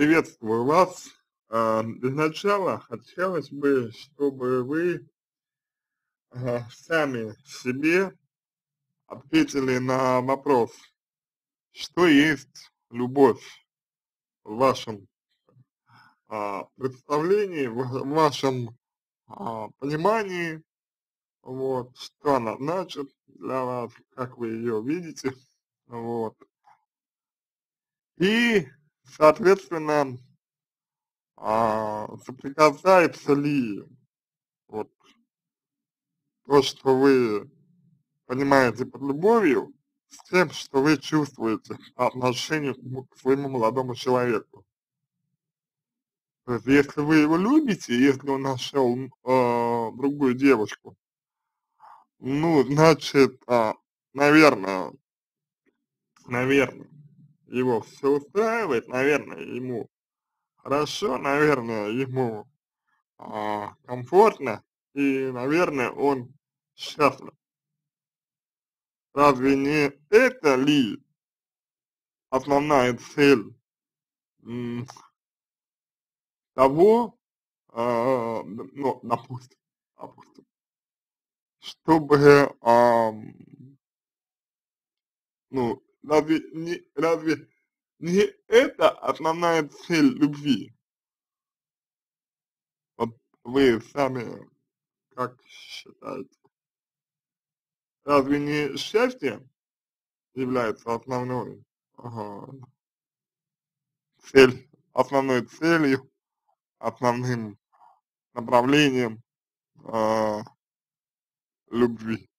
Приветствую вас. А, для начала хотелось бы, чтобы вы а, сами себе ответили на вопрос, что есть любовь в вашем а, представлении, в, вашем понимании, вот, что она значит для вас, как вы ее видите, вот. И, соответственно, а, соприкасается ли? Вот. То, что вы понимаете под любовью, с тем, что вы чувствуете по отношению к своему молодому человеку. То есть, если вы его любите, если он нашел э, другую девушку, ну, значит, э, наверное, наверное, его все устраивает, наверное, ему хорошо, наверное, ему а, комфортно и, наверное, он счастлив. Разве не это ли основная цель того, а, ну, допустим, допустим, чтобы, а, ну, разве не, разве не это основная цель любви. Вот вы сами как считаете? Разве не счастье является основной ага, цель, основной целью, основным направлением э, любви,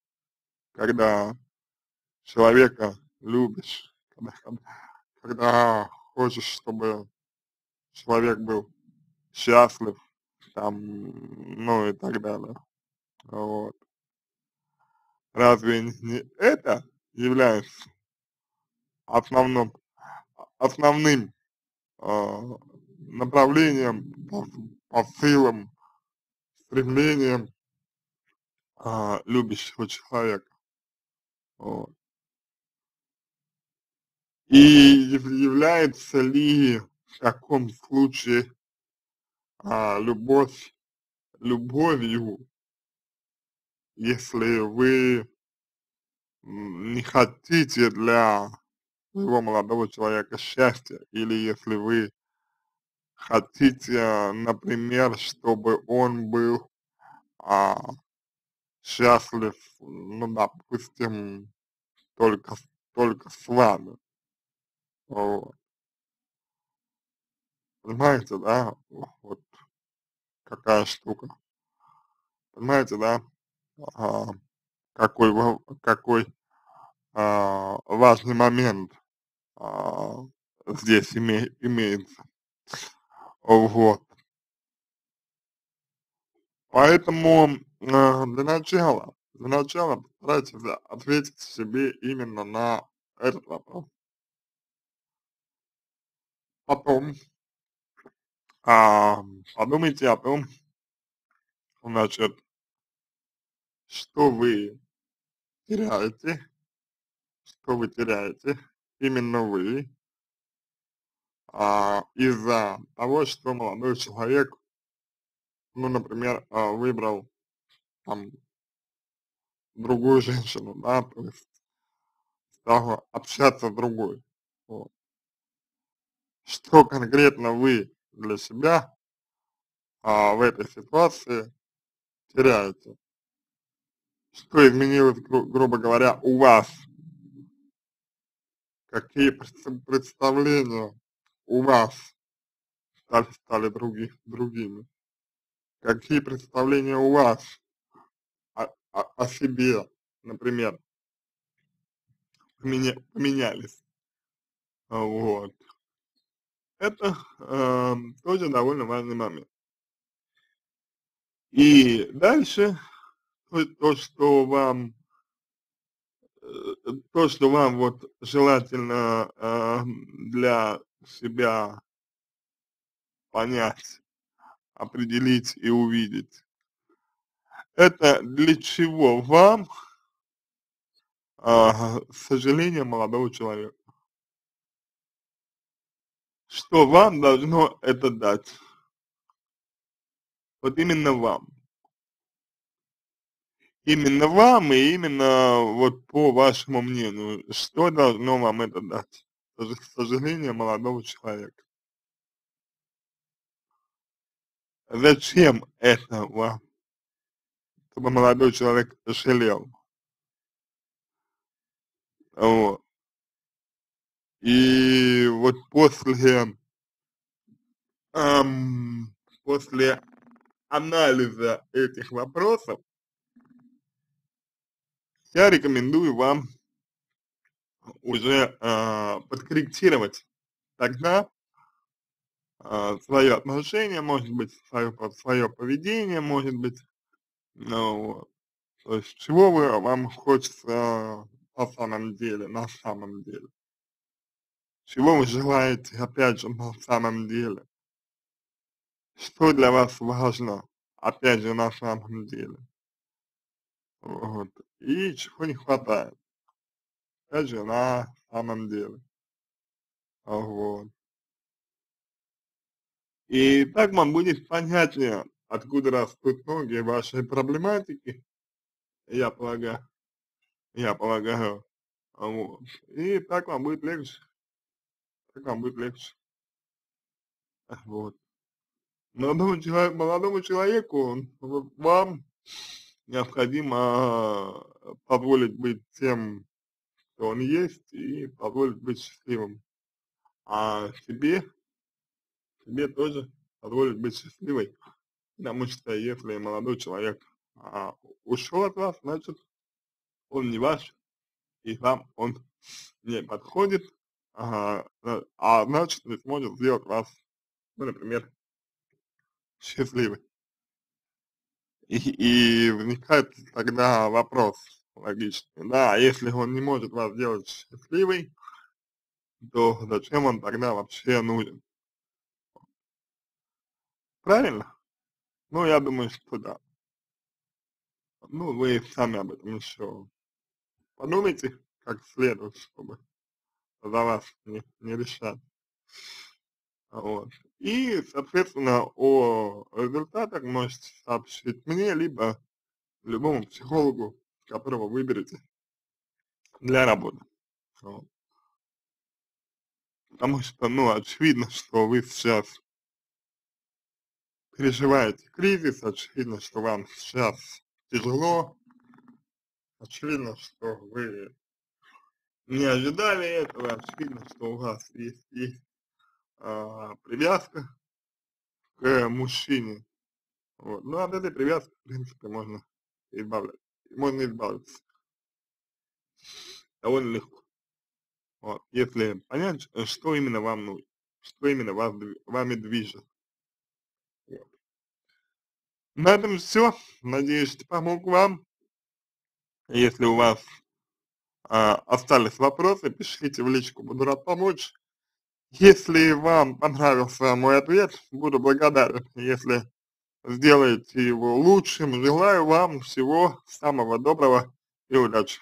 когда человека любишь, когда, когда хочешь, чтобы человек был счастлив, там, ну и так далее. Вот. Разве не это является основным, основным э, направлением, посылом, стремлением э, любящего человека? Вот. И является ли в таком случае а, любовь любовью, если вы не хотите для своего молодого человека счастья, или если вы хотите, например, чтобы он был а, счастлив, ну, допустим, только, только с вами. Вот. Понимаете, да, вот какая штука. Понимаете, да, а, какой, какой а, важный момент а, здесь име, имеется. Вот. Поэтому а, для начала, для начала постарайтесь ответить себе именно на этот вопрос. Потом а, подумайте о том, значит, что вы теряете, что вы теряете, именно вы, а, из-за того, что молодой человек, ну, например, а, выбрал там другую женщину, да, то есть стал общаться с другой. Вот что конкретно вы для себя а, в этой ситуации теряете. Что изменилось, гру грубо говоря, у вас? Какие представления у вас стали, стали други, другими? Какие представления у вас о, о, о себе, например, поменялись? Вот. Это э, тоже довольно важный момент. И дальше то, то что вам э, то, что вам вот желательно э, для себя понять, определить и увидеть, это для чего вам э, сожаление молодого человека. Что вам должно это дать. Вот именно вам. Именно вам и именно вот по вашему мнению, что должно вам это дать? К сожалению, молодого человека. Зачем это вам? Чтобы молодой человек жалел. Вот. И вот после, эм, после анализа этих вопросов, я рекомендую вам уже э, подкорректировать тогда э, свое отношение, может быть, свое, свое поведение, может быть, ну, то есть чего вы, вам хочется на самом деле, на самом деле. Чего вы желаете, опять же, на самом деле? Что для вас важно, опять же, на самом деле? Вот. И чего не хватает. Опять же, на самом деле. Вот. И так вам будет понятнее, откуда растут ноги вашей проблематики, я полагаю, я полагаю, вот. И так вам будет легче так вам будет легче. Вот. Молодому, человеку, молодому человеку, вам необходимо а, позволить быть тем, кто он есть, и позволить быть счастливым. А себе, себе тоже позволить быть счастливой. Потому что если молодой человек а, ушел от вас, значит, он не ваш, и вам он не подходит, Ага, а значит не сможет сделать вас, ну, например, счастливой. И, и возникает тогда вопрос логичный, да, если он не может вас сделать счастливой, то зачем он тогда вообще нужен? Правильно? Ну, я думаю, что да. Ну, вы сами об этом еще подумайте как следует, чтобы за вас не, не решат. Вот. И, соответственно, о результатах можете сообщить мне, либо любому психологу, которого выберете для работы. Вот. Потому что, ну, очевидно, что вы сейчас переживаете кризис, очевидно, что вам сейчас тяжело, очевидно, что вы не ожидали этого, очевидно, что у вас есть, есть а, привязка к мужчине. Вот. Но от этой привязки, в принципе, можно избавляться. Можно избавиться довольно легко. Вот. Если понять, что именно вам нужно, что именно вас, вами движет. Вот. На этом все. Надеюсь, помог вам. Если у вас а, остались вопросы, пишите в личку, буду рад помочь. Если вам понравился мой ответ, буду благодарен, если сделаете его лучшим. Желаю вам всего самого доброго и удачи.